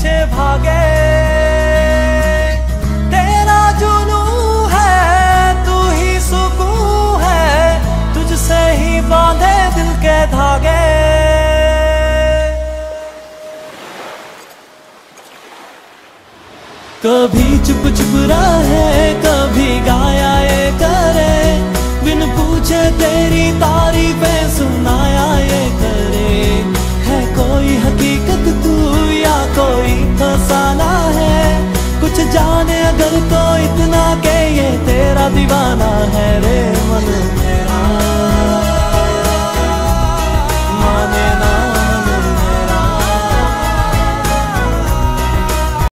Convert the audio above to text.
पीछे भागे। तेरा जुनू है, तू ही सुकून है, तुझसे ही बांधे दिल के धागे। कभी चुप चुप है कभी गाया करे बिन पूछे तेरी ता